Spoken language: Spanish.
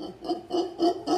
Uh, uh, uh, uh, uh.